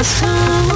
a song